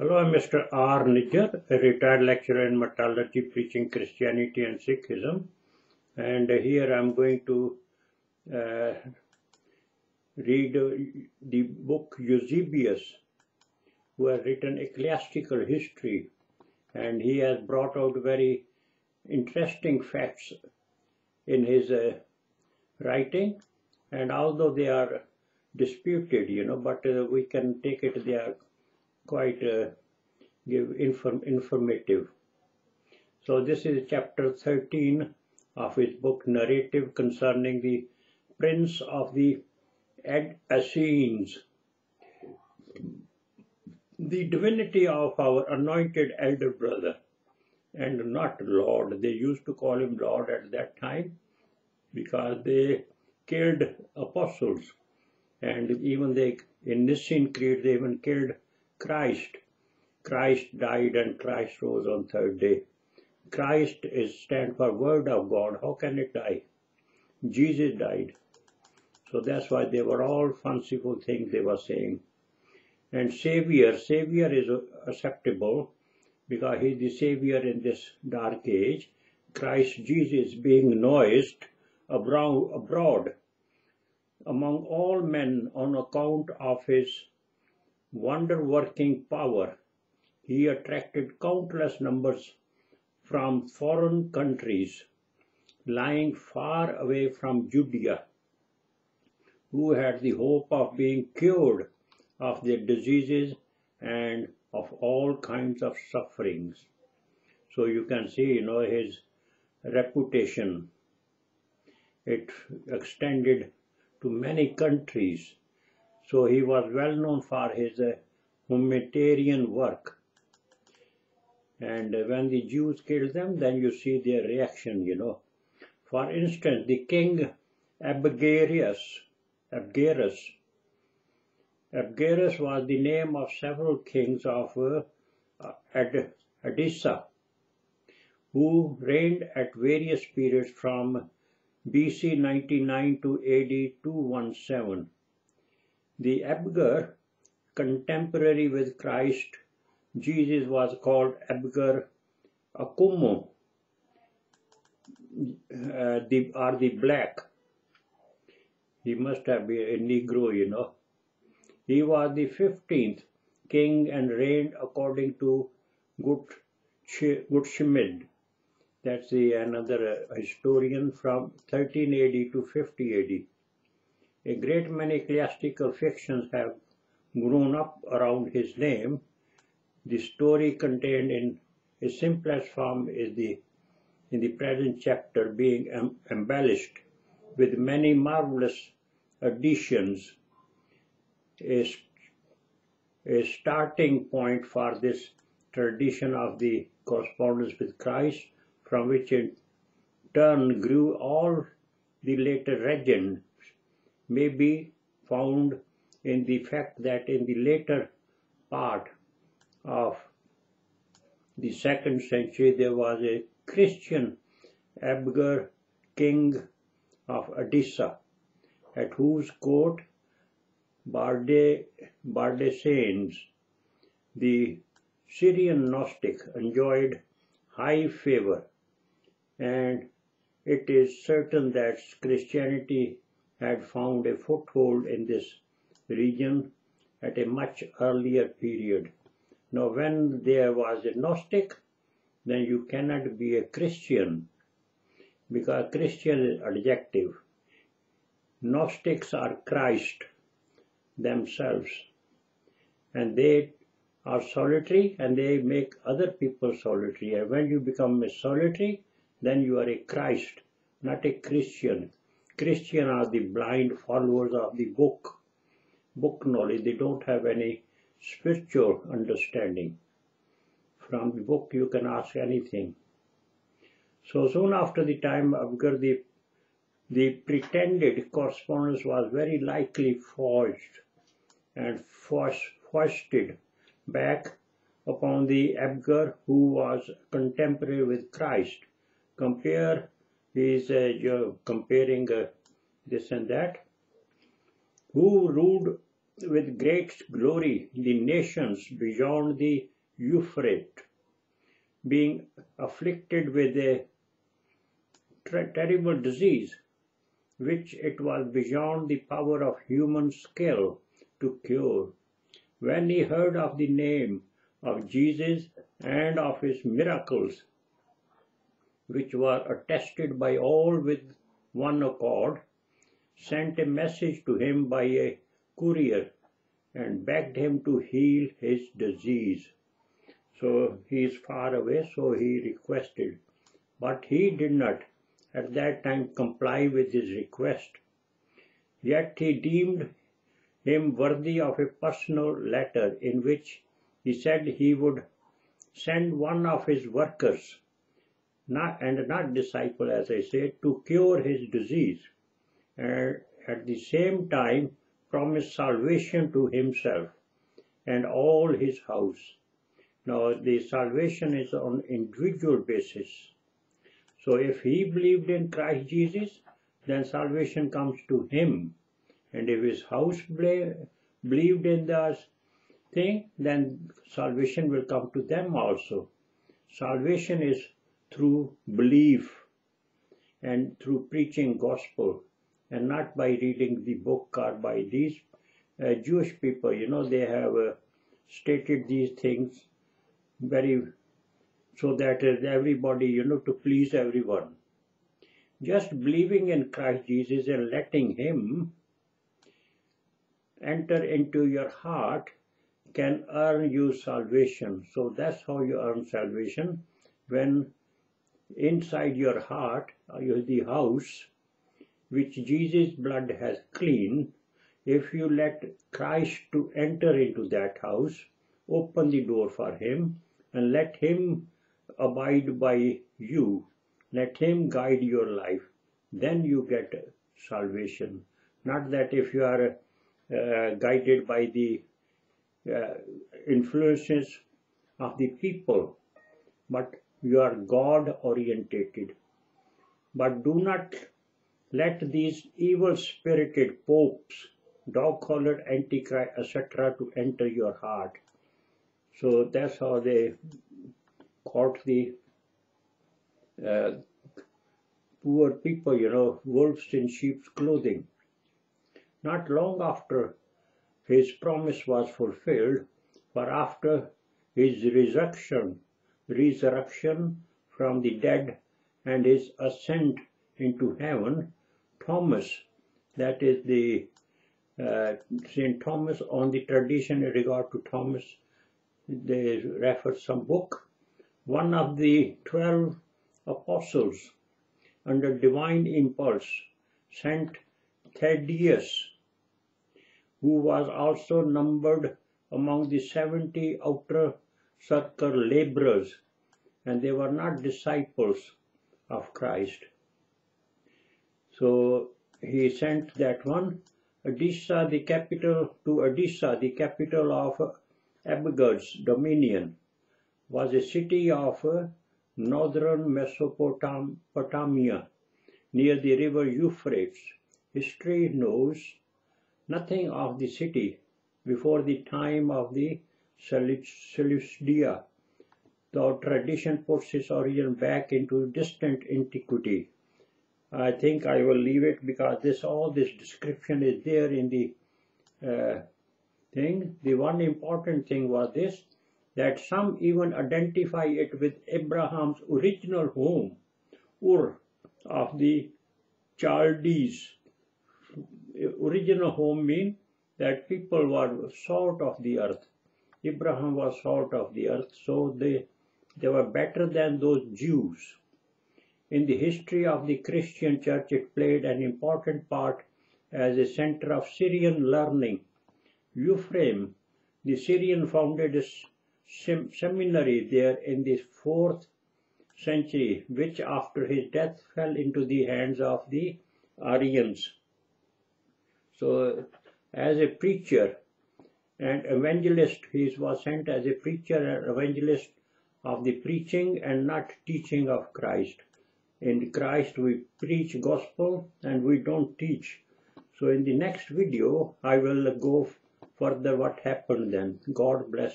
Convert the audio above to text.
Hello, I'm Mr. R. Nijjhar, a retired lecturer in metallurgy preaching Christianity and Sikhism. And here I'm going to uh, read the book Eusebius, who has written ecclesiastical history. And he has brought out very interesting facts in his uh, writing. And although they are disputed, you know, but uh, we can take it they are quite uh, give inform informative. So this is chapter 13 of his book narrative concerning the prince of the Essenes. The divinity of our anointed elder brother and not Lord. They used to call him Lord at that time because they killed apostles and even they in Nicene Creed they even killed Christ. Christ died and Christ rose on third day. Christ is stand for Word of God. How can it die? Jesus died. So that's why they were all fanciful things they were saying. And Savior, Savior is acceptable because he is the Savior in this dark age. Christ Jesus being noised abroad among all men on account of his wonder working power. He attracted countless numbers from foreign countries lying far away from Judea who had the hope of being cured of their diseases and of all kinds of sufferings. So you can see, you know, his reputation. It extended to many countries so he was well known for his uh, humanitarian work. And uh, when the Jews killed them, then you see their reaction, you know. For instance, the king Abgarius, Abgarus, Abgarus was the name of several kings of uh, Ad Edessa, who reigned at various periods from BC 99 to AD 217. The Abgar, contemporary with Christ, Jesus was called Abgar Ucomo, uh, the, or the black. He must have been a Negro, you know. He was the 15th king and reigned according to Gutschmid. That's the, another uh, historian from 13 AD to 50 AD. A great many ecclesiastical fictions have grown up around his name. The story contained in its simplest form is the in the present chapter being embellished with many marvelous additions. A, a starting point for this tradition of the correspondence with Christ, from which in turn grew all the later legends may be found in the fact that in the later part of the second century there was a Christian Abgar king of Edessa at whose court Barde, Bardesanes, the Syrian Gnostic, enjoyed high favor. And it is certain that Christianity had found a foothold in this region at a much earlier period. Now, when there was a Gnostic, then you cannot be a Christian because Christian is adjective. Gnostics are Christ themselves and they are solitary and they make other people solitary. And when you become a solitary, then you are a Christ, not a Christian. Christian are the blind followers of the book, book knowledge. They don't have any spiritual understanding. From the book you can ask anything. So soon after the time of the, the pretended correspondence was very likely forged and foisted back upon the Abgar who was contemporary with Christ. Compare is uh, you're comparing uh, this and that. Who ruled with great glory the nations beyond the Euphrates, being afflicted with a terrible disease, which it was beyond the power of human skill to cure. When he heard of the name of Jesus and of his miracles, which were attested by all with one accord, sent a message to him by a courier and begged him to heal his disease. So he is far away, so he requested. But he did not at that time comply with his request. Yet he deemed him worthy of a personal letter in which he said he would send one of his workers, not, and not disciple, as I said, to cure his disease, and at the same time promised salvation to himself and all his house. Now, the salvation is on individual basis. So if he believed in Christ Jesus, then salvation comes to him. And if his house believed in the thing, then salvation will come to them also. Salvation is through belief and through preaching gospel and not by reading the book or by these uh, Jewish people. You know, they have uh, stated these things very so that uh, everybody, you know, to please everyone. Just believing in Christ Jesus and letting Him enter into your heart can earn you salvation. So that's how you earn salvation when inside your heart, uh, the house, which Jesus' blood has cleaned, if you let Christ to enter into that house, open the door for him and let him abide by you, let him guide your life, then you get salvation. Not that if you are uh, guided by the uh, influences of the people, but you are God orientated. But do not let these evil spirited popes, dog collared antichrist, etc., to enter your heart. So that's how they caught the uh, poor people, you know, wolves in sheep's clothing. Not long after his promise was fulfilled, for after his resurrection, resurrection from the dead and his ascent into heaven, Thomas, that is the uh, Saint Thomas on the tradition in regard to Thomas, they refer some book. One of the twelve apostles under divine impulse sent Thaddeus, who was also numbered among the 70 outer circle laborers, and they were not disciples of Christ. So he sent that one, Edessa, the capital, to Edessa, the capital of Abgar's dominion, was a city of northern Mesopotamia near the river Euphrates. History knows nothing of the city before the time of the Seleucidae, though tradition puts its origin back into distant antiquity. I think I will leave it because this all this description is there in the uh, thing. The one important thing was this that some even identify it with Abraham's original home, Ur of the Chaldees. Original home means that people were salt of the earth. Abraham was salt of the earth, so they they were better than those Jews. In the history of the Christian church, it played an important part as a center of Syrian learning. Ephraim, the Syrian, founded a sem seminary there in the 4th century, which after his death fell into the hands of the Arians. So, as a preacher and evangelist, he was sent as a preacher and evangelist of the preaching and not teaching of Christ in Christ we preach gospel and we don't teach. So in the next video I will go further what happened then. God bless